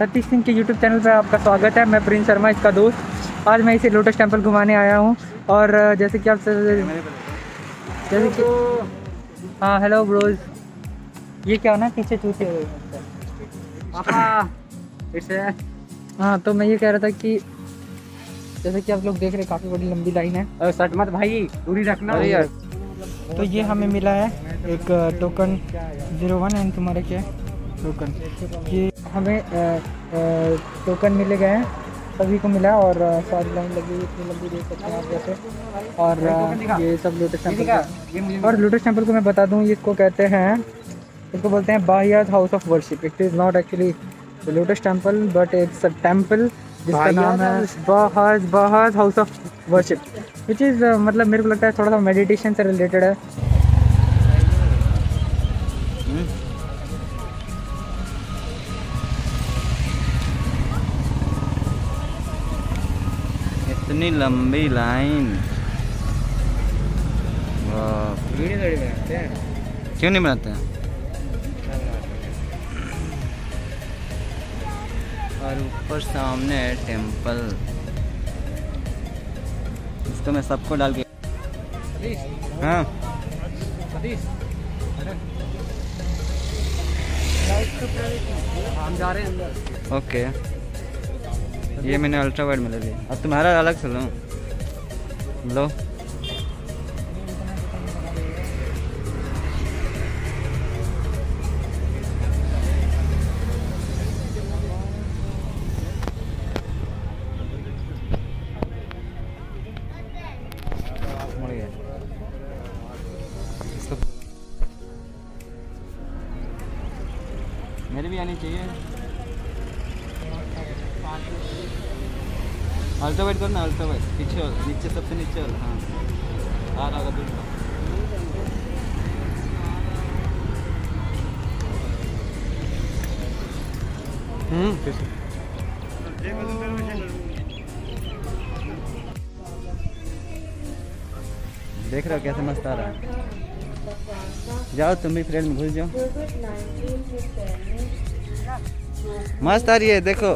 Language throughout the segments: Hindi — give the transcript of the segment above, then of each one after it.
सतीश सिंह के यूट्यूब चैनल पर आपका स्वागत है। मैं प्रिंस शर्मा इसका दोस्त। आज मैं इसे लोटस टेंपल घुमाने आया हूँ। और जैसे कि आप जैसे कि हाँ हेलो ब्रोज ये क्या ना पीछे चूते हुए। हाँ। तो मैं ये कह रहा था कि जैसे कि आप लोग देख रहे हैं काफ़ी बड़ी लंबी लाइन है। सट मत भाई दूरी रखना। अरे यार। तो ये हमें मिला है एक टोकन ज़ीरो वन एंड तुम्हारे क्या टोकन ये हमें टोकन मिले गए हैं। सभी को मिला और सारी लाइन लगी हुई इतनी लंबी देख सकते हैं आप जैसे। और ये सब लोटस टेंपल और लोटस टेंपल को मैं बता दूँ ये इसको कहते हैं इसको बोलते हैं बाहियात house of worship it is not actually lotus temple but it's a temple जिसका नाम है बाहज बाहज house of worship which is मतलब मेरे को लगता है थोड़ा सा मेडिटेशन से रिलेटेड है। इतनी लंबी लाइन। क्यों नहीं बनाते? हैं और ऊपर सामने है टेंपल इसको मैं सबको डाल के हाँ। हम जा रहे हैं अंदर। ओके। ये मैंने अल्ट्रा वाइड में ले लिया अब तुम्हारा अलग से लो। लो। मेरे भी आनी चाहिए। अल्ट्रा वाइट करना, अल्ट्रा वाइट पीछे वाला, नीचे सबसे नीचे वाला हाँ। आ रहा होगा दूर हम्म देख रहे हो कैसे मस्त आ रहा है। जाओ, तुम भी फ्रेंड में घुस जाओ। मस्त आ रही है, देखो।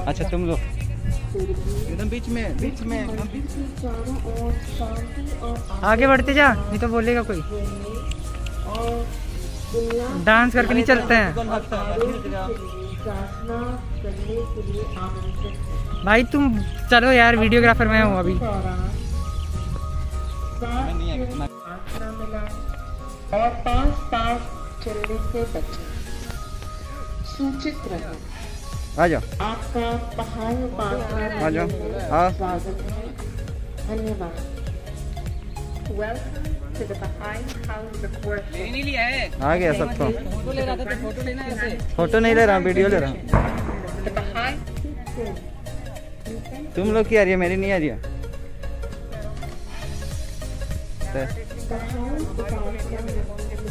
अच्छा तुम लो एकदम बीच में बीच में। आगे बढ़ते जा नहीं तो बोलेगा कोई। डांस करके नहीं चलते हैं। भाई तुम चलो यार वीडियोग्राफर मैं हूँ अभी। और पास पास चलने से बचें। सूचित रहें। आ जाओ आपका पहाड़ पास आ जाओ हाँ। धन्यवाद। आ गया सबको फ़ोटो ले रहा था तो फ़ोटो लेना ऐसे फ़ोटो नहीं ले रहा वीडियो ले रहा। हूँ तुम लोग की आ रही है मेरी नहीं आ रही है? तो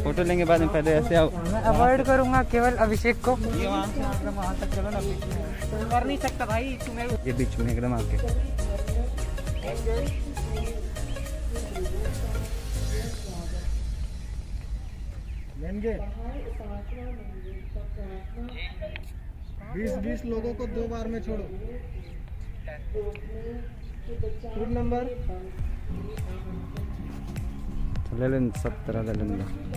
फ़ोटो लेंगे बाद में पहले ऐसे आओ। मैं अवॉइड करूँगा केवल अभिषेक को। ये वहाँ वहाँ तक चलो ना कर नहीं सकता भाई तुम्हें ये बीच में एकदम आके। बीस बीस लोगों को दो बार में छोड़ो। नंबर? तो ले लें सब तरह ले लेंगे।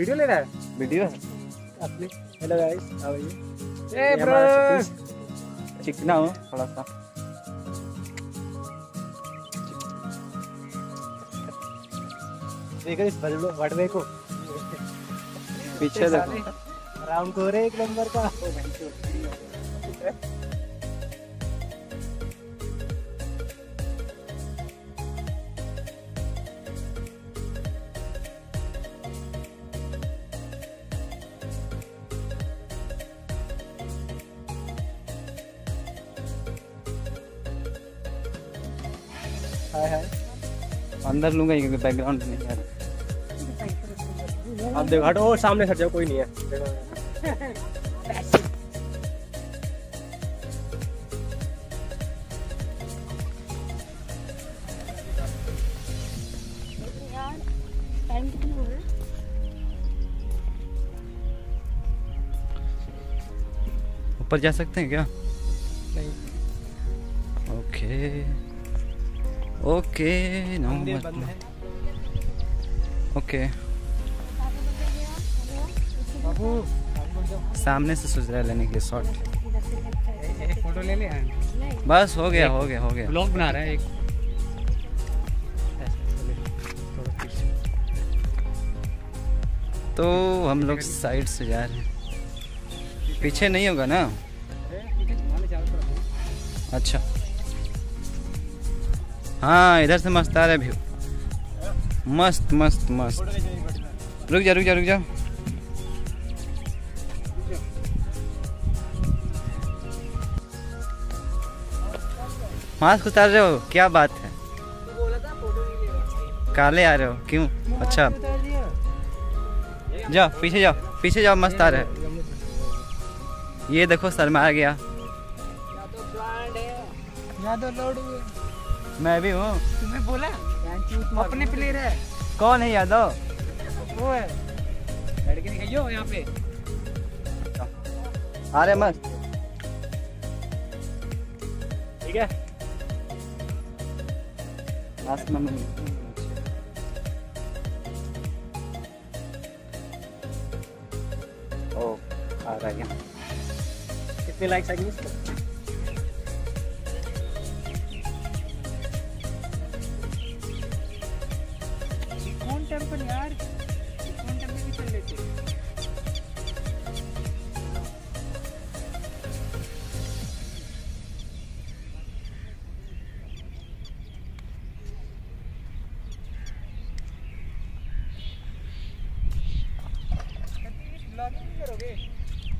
वीडियो ले रहा है? वीडियो? अपने। Hello guys how are you A bro चिकना हो थोड़ा सा। देखो इस वडवे को। पीछे देखो। राउंड को रे एक नंबर का। हाय हाय अंदर लूँगा ही क्योंकि बैकग्राउंड नहीं यार अब देखो हटो सामने सट जाओ कोई नहीं है। ऊपर जा सकते हैं क्या? नहीं। Okay okay no okay. सामने से सोच रहा है लेने के लिए शॉट फ़ोटो ले ले बस हो गया हो गया हो गया। ब्लॉग बना रहा है एक। तो हम लोग साइड से जा रहे हैं। पीछे नहीं होगा ना? अच्छा। हाँ इधर से मस्त आ रहा है व्यू मस्त मस्त मस्त। रुक जा रुक जा रुक जा। मास्क उतार रहे हो? क्या बात है। काले आ रहे हो? क्यों? अच्छा। जाओ पीछे जाओ पीछे जाओ मस्त आ रहे हैं। ये देखो शर्मा आ गया। मैं भी हूँ। तुम्हें बोला? अपने प्लेयर है। कौन है यादव? वो है। लड़के दिखाइयो यहाँ पे। आ रहे मस्त। ठीक है? आसमान में ओ आ रहा है कितने लाइक्स आएँगे इसको? यार भी चल लेते।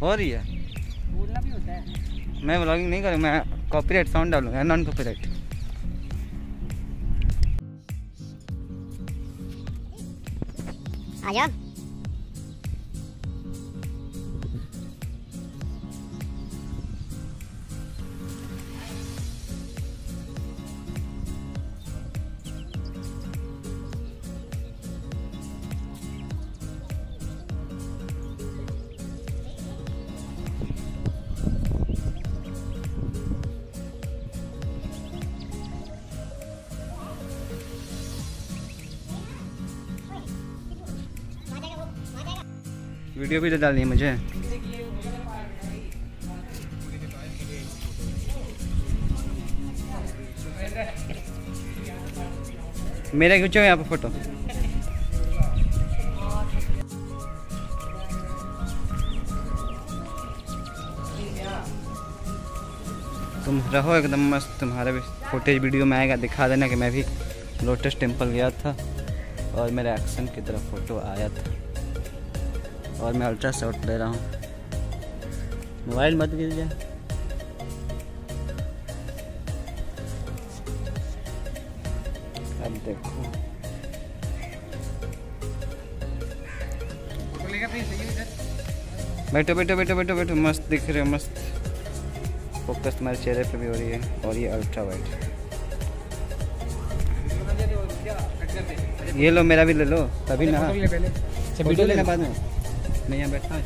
हो रही है? बोलना भी होता है। मैं ब्लॉगिंग नहीं करूँ मैं कॉपीराइट साउंड डालूँगा नॉन कॉपीराइट आजा वीडियो भी तो डालनी है मुझे। मेरा खींचो यहाँ पे फ़ोटो? तुम रहो एकदम मस्त, तुम्हारा भी फुटेज वीडियो में आएगा, दिखा देना कि मैं भी लोटस टेंपल गया था और मेरे एक्शन की तरफ़ फ़ोटो आया था। और मैं अल्ट्रा शॉट ले रहा हूँ। मोबाइल मत गिर जाए अब देखो। बैठो बैठो बैठो बैठो बैठो। मस्त दिख रहे हो, मस्त। फोकस तुम्हारे चेहरे पे भी हो रही है, और ये अल्ट्रा वाइट ये लो, मेरा भी ले लो। तभी ना। फ़ोटो लेना बाद में। मैं यहाँ बैठा है।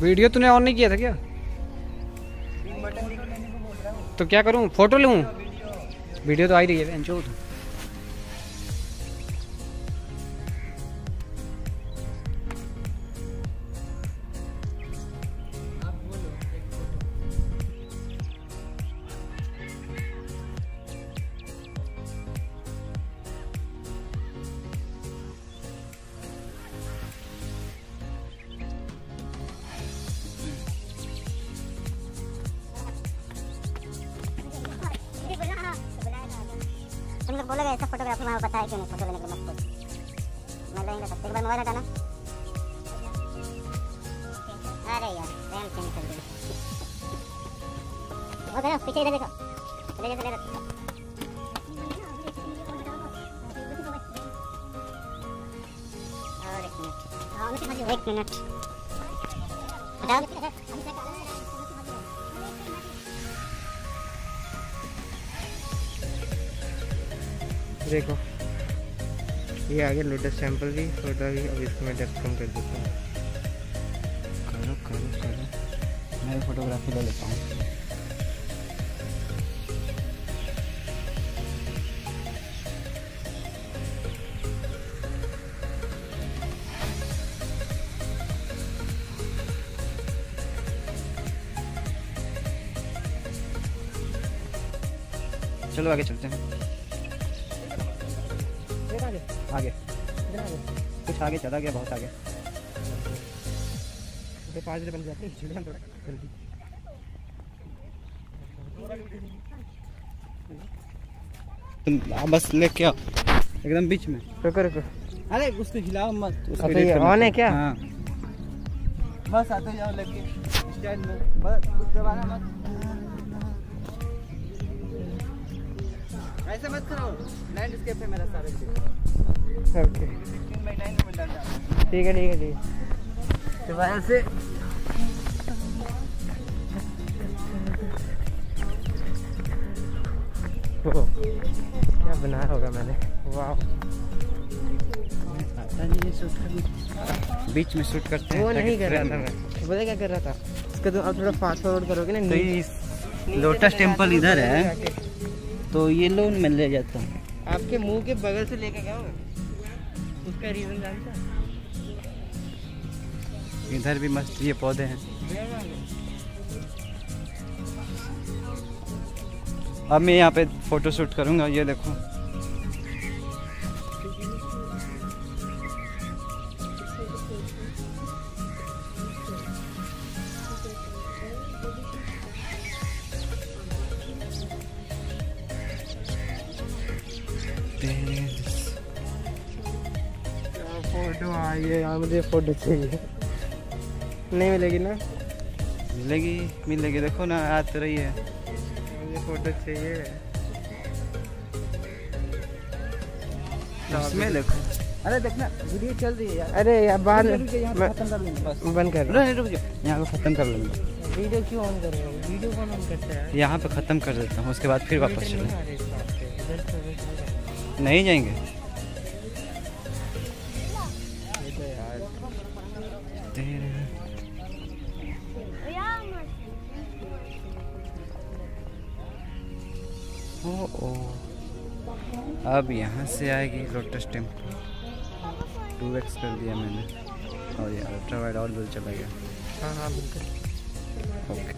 वीडियो तूने ऑन नहीं किया था क्या? तो क्या करूँ? फ़ोटो लूँ? वीडियो तो आई रही है ऐसा फोटोग्राफर वहाँ बताया क्यों नहीं? फ़ोटो लेने के मत मैं लेंगे सबसे बार मोबाइल हटाना। अरे यार रैम चेंज कर दिया। वो देखो पीछे इधर देखो। इधर देखो इधर देखो और एक मिनट। एक मिनट। देखो। ये आगे लोटस टेंपल भी छोटा भी, अब इसको मैं डेप्थ कम कर देता हूँ। करो करो करो। मैं फोटोग्राफी ले लेता हूँ। चलो आगे चलते हैं। आगे। आगे। कुछ आगे चला गया बहुत आगे। पाँच बन जाते हैं थोड़ा जल्दी। तुम बस लेके आओ एकदम बीच में। रुको रुको। अरे उसको हिलाओ मत उसको ये है क्या? हाँ। बस आते जाओ लेके स्टैंड में। बस कुछ दबाना मत। ऐसे मत करो। लैंडस्केप है मेरा सारे। ओके 15 बाई 9 में डाल डाल ठीक है ठीक है ठीक है। दोबारा से क्या बनाया होगा मैंने? वाह। बीच में शूट करते हैं वो नहीं कर रहा था मैं। पता क्या कर रहा था? इसका तो आप थोड़ा फास्ट फॉरवर्ड करोगे ना तो ये लोटस से टेंपल इधर है। तो ये लो मैं ले जाता हूँ। आपके मुँह के बगल से लेके गया हूँ। उसका रीजन जानता है? इधर भी मस्त ये पौधे हैं। अब मैं यहाँ पे फ़ोटो शूट करूँगा ये देखो। फ़ोटो चाहिए। नहीं मिलेगी ना? मिलेगी मिलेगी। देखो ना आ तो रही है मुझे फ़ोटो चाहिए। इसमें देखो। अरे देखना वीडियो चल रही है यार। अरे यार बाद यहाँ पे में खत्म कर बंद कर। रुक रुक जाओ यहाँ पे खत्म कर लेंगे। वीडियो क्यों ऑन कर रहे हो? वीडियो कौन ऑन करता है? यहाँ पे खत्म कर देता हूँ उसके बाद फिर वापस चले। नहीं जाएँगे। ये यार ओ ओ अब यहाँ से आएगी लोटस टेंपल टू एक्स कर दिया मैंने। और ये अल्ट्रा वाइड और दूर चला गया। हाँ हाँ बिल्कुल। ओके